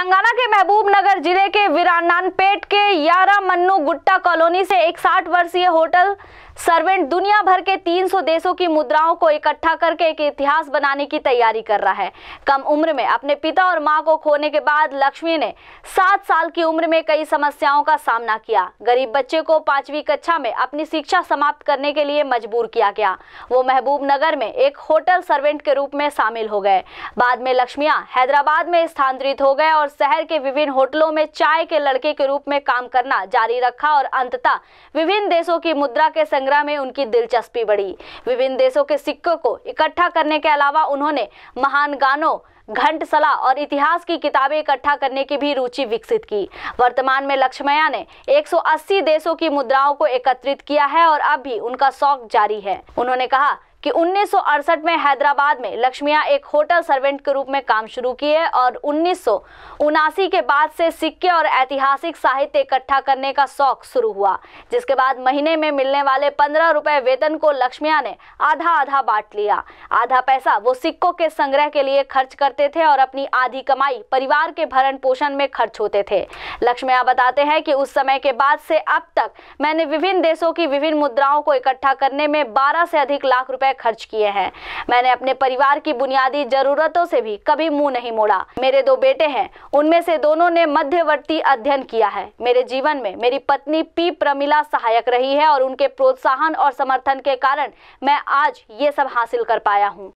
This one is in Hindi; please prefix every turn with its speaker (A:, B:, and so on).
A: तेलंगाना के महबूब नगर ज़िले के वीरानानपेट के यारा मन्नू गुट्टा कॉलोनी से एक 60 वर्षीय होटल सर्वेंट दुनिया भर के 300 देशों की मुद्राओं को इकट्ठा करके एक इतिहास बनाने की तैयारी कर रहा है। कम उम्र में अपने पिता और माँ को खोने के बाद लक्ष्मी ने सात साल की उम्र में कई समस्याओं का सामना किया। गरीब बच्चे को पांचवी कक्षा में अपनी शिक्षा समाप्त करने के लिए मजबूर किया गया। वो महबूब नगर में एक होटल सर्वेंट के रूप में शामिल हो गए। बाद में लक्ष्मिया हैदराबाद में स्थानांतरित हो गए और शहर के विभिन्न होटलों में चाय के लड़के के रूप में काम करना जारी रखा और अंततः विभिन्न देशों की मुद्रा के संग्रह संग्रह में उनकी दिलचस्पी बढ़ी। विभिन्न देशों के सिक्कों को इकट्ठा करने के अलावा उन्होंने महान गानों घंटसला और इतिहास की किताबें इकट्ठा करने की भी रुचि विकसित की। वर्तमान में लक्ष्मया ने 180 देशों की मुद्राओं को एकत्रित किया है और अब भी उनका शौक जारी है। उन्होंने कहा कि 1968 में हैदराबाद में लक्ष्मिया एक होटल सर्वेंट के रूप में काम शुरू किए और उन्नीस सौ उनासी के बाद से सिक्के और ऐतिहासिक साहित्य इकट्ठा करने का शौक शुरू हुआ, जिसके बाद महीने में मिलने वाले पंद्रह रुपए वेतन को लक्ष्मिया ने आधा आधा बांट लिया। आधा पैसा वो सिक्कों के संग्रह के लिए खर्च करते थे और अपनी आधी कमाई परिवार के भरण पोषण में खर्च होते थे। लक्ष्मिया बताते हैं कि उस समय के बाद से अब तक मैंने विभिन्न देशों की विभिन्न मुद्राओं को इकट्ठा करने में बारह से अधिक लाख रुपए खर्च किए हैं। मैंने अपने परिवार की बुनियादी जरूरतों से भी कभी मुँह नहीं मोड़ा। मेरे दो बेटे हैं, उनमें से दोनों ने मध्यवर्ती अध्ययन किया है। मेरे जीवन में मेरी पत्नी पी प्रमिला सहायक रही है और उनके प्रोत्साहन और समर्थन के कारण मैं आज ये सब हासिल कर पाया हूँ